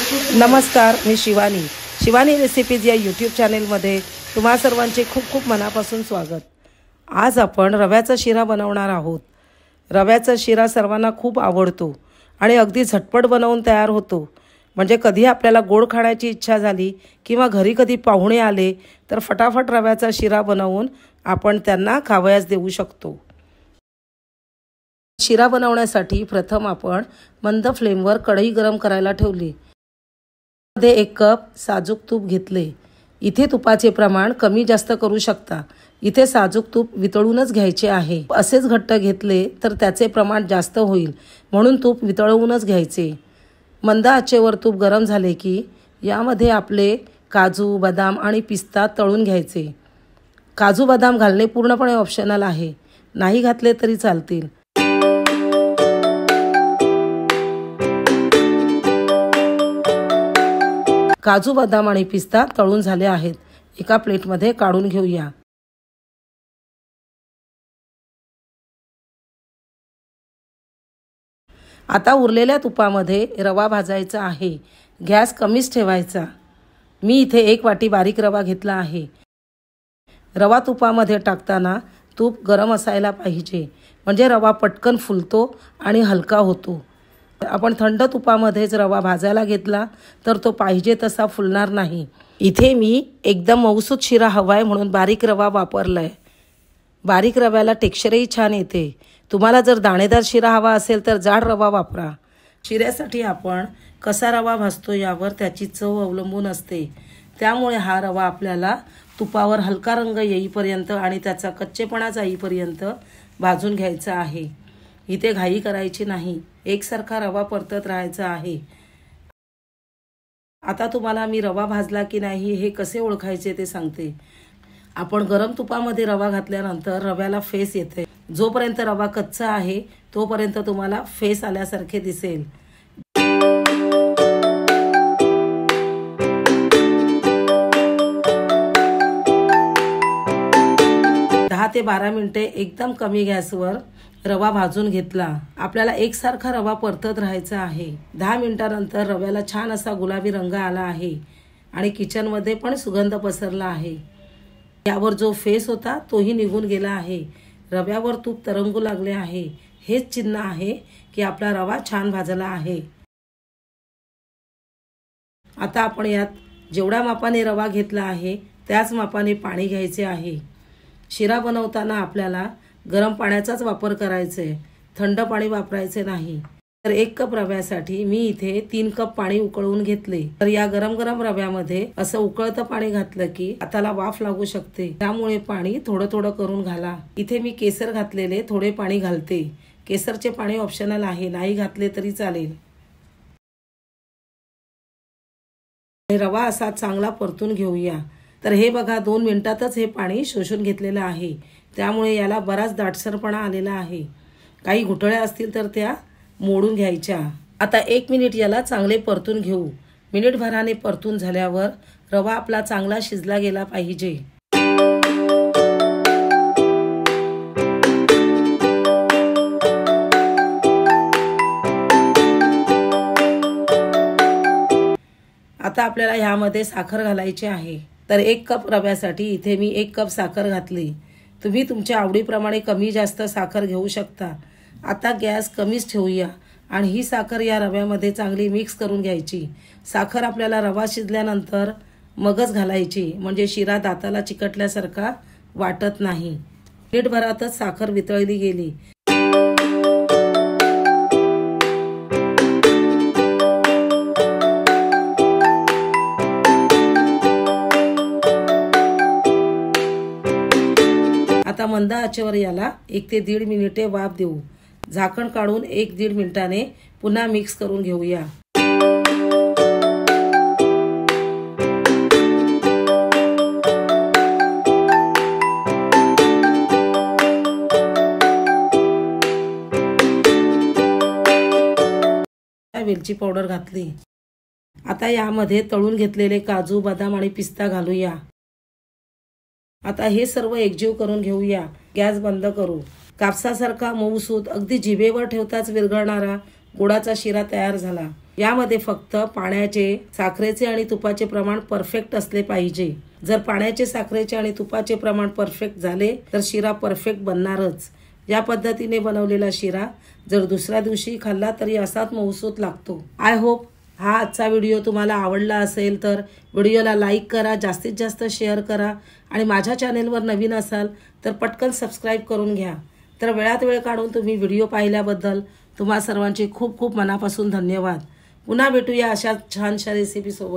नमस्कार मी शिवानी. शिवानी रेसिपीज या यूट्यूब चॅनेलमध्ये तुम्हा सर्वांचे खूप खूप मनापासून स्वागत. आज आपण रव्याचा शिरा बनवणार आहोत. रव्याचा शिरा सर्वांना खूप आवडतो आणि अगदी झटपट बनवून तयार होतो. म्हणजे कधी आपल्याला गोड खाण्याची इच्छा झाली किंवा घरी कधी पाहुणे आले तर फटाफट रव्याचा शिरा बनवून आपण त्यांना खावयास देऊ शकतो. शिरा बनवण्यासाठी प्रथम आपण मंद फ्लेमवर कढई गरम करायला ठेवली. मध्ये एक कप साजूक तूप घेतले. इथे तुपाचे प्रमाण कमी जास्त करू शकता. इथे साजूक तूप वितळूनच घ्यायचे आहे. असेच घट्ट घेतले तर त्याचे प्रमाण जास्त होईल. म्हणून तूप वितळवूनच घ्यायचे. मंद आचेवर तूप गरम झाले की यामध्ये आपले काजू बदाम आणि पिस्ता तळून घ्यायचे. काजू बदाम घालणे पूर्णपणे ऑप्शनल आहे. नाही घातले तरी चालतील. काजू बदाम आणि पिस्ता तळून झाले आहेत. एका प्लेटमध्ये काढून घेऊया. आता उरलेल्या तुपामध्ये रवा भाजायचा आहे. गॅस कमीच ठेवायचा. मी इथे एक वाटी बारीक रवा घेतला आहे. रवा तुपामध्ये टाकताना तूप गरम असायला पाहिजे. म्हणजे रवा पटकन फुलतो आणि हलका होतो. आपण थंड तुपामध्येच रवा भाजायला घेतला तर तो पाहिजे तसा फुलणार नाही. इथे मी एकदम मऊसूत शिरा हवा आहे म्हणून बारीक रवा वापरला आहे बारीक रव्याला टेक्स्चरही छान येते. तुम्हाला जर दाणेदार शिरा हवा असेल तर जाड रवा वापरा. शिऱ्यासाठी आपण कसा रवा भाजतो यावर त्याची चव अवलंबून असते. त्यामुळे हा रवा आपल्याला तुपावर हलका रंग येईपर्यंत आणि त्याचा कच्चेपणा जाईपर्यंत भाजून घ्यायचा आहे. इथे घाई करायची नाही. एकसारखा रवा परतत राहायचा आहे. आता तुम्हाला मी रवा भाजला की नाही हे कसे ओळखायचे ते सांगते. आपण गरम तुपामध्ये रवा घातल्यानंतर रव्याला फेस येते. जोपर्यंत रवा कच्चा आहे तोपर्यंत तुम्हाला फेस आल्यासारखे दिसेल. दहा ते बारा मिनटे एकदम कमी गॅसवर रवा भाजून घेतला. आपल्याला एकसारखा रवा परतत राहायचा आहे. दहा मिनिटानंतर रव्याला छान असा गुलाबी रंग आला आहे आणि किचनमध्ये पण सुगंध पसरला आहे. यावर जो फेस होता तोही निघून गेला आहे. रव्यावर तूप तरंगू लागले आहे. हेच चिन्ह आहे की आपला रवा छान भाजला आहे. आता आपण यात जेवढ्या मापाने रवा घेतला आहे त्याच मापाने पाणी घ्यायचे आहे. शिरा बनवताना आपल्याला गरम पाण्याचाच वापर करायचा आहे थंड पाणी वापरायचे नाही. तर एक कप रव्यासाठी मी इथे तीन कप पाणी उकळवून घेतले. तर या गरम गरम रव्यामध्ये असं उकळतं पाणी घातलं की हाताला वाफ लागू शकते. त्यामुळे पाणी थोडं थोडं करून घाला. इथे मी केसर घातलेले थोडे पाणी घालते. केसरचे पाणी ऑप्शनल आहे. नाही घातले तरी चालेल. रवा असा चांगला परतून घेऊया. तर हे बघा दोन मिनिटातच हे पाणी शोषून घेतलेलं आहे. त्यामुळे याला बराच दाटसरपणा आलेला आहे. काही घुटळ्या असतील तर त्या मोडून घ्यायच्या. आता एक मिनिट याला चांगले परतून घेऊ. मिनिटभराने परतून झाल्यावर रवा आपला चांगला शिजला गेला पाहिजे. आता आपल्याला ह्यामध्ये साखर घालायची आहे. तर एक कप रव्यासाठी इथे मी एक कप साखर घातली. तुम्ही तुमच्या आवडीप्रमाणे कमी जास्त साखर घेऊ शकता. आता गॅस कमीच ठेवूया. आणि ही साखर या रव्यामध्ये चांगली मिक्स करून घ्यायची. साखर आपल्याला रवा शिजल्यानंतर मगच घालायची. म्हणजे शिरा दाताला चिकटल्यासारखा वाटत नाही. मिनिटभरातच साखर वितळली गेली. मंद आचेवर याला एक ते दीड मिनिटे वाफ देऊ. झाकण काढून एक दीड मिनिटाने पुन्हा मिक्स करून घेऊया. वेलची पावडर घातली. आता यामध्ये तळून घेतलेले काजू बदाम आणि पिस्ता घालूया. आता हे सर्व एकजीव करून घेऊया. गॅस बंद करू. कापसासारखा मऊसूत अगदी जिभेवर ठेवताच विरघळणारा गुळाचा शिरा तयार झाला. यामध्ये फक्त पाण्याचे साखरेचे आणि तुपाचे प्रमाण परफेक्ट असले पाहिजे. जर पाण्याचे साखरेचे आणि तुपाचे प्रमाण परफेक्ट झाले तर शिरा परफेक्ट बनणारच. या पद्धतीने बनवलेला शिरा जर दुसऱ्या दिवशी खाल्ला तरी असाच मऊसूत लागतो. आय होप हा आजचा व्हिडिओ तुम्हाला आवडला असेल तर व्हिडिओला लाईक करा जास्तीत जास्त शेअर करा आणि माझ्या चॅनेलवर नवीन असाल तर पटकन सबस्क्राईब करून घ्या. तर वेळात वेळ काढून तुम्ही व्हिडिओ पाहिल्याबद्दल तुम्हा सर्वांचे खूप खूप मनापासून धन्यवाद. पुन्हा भेटूया अशा छानशा रेसिपीसोबत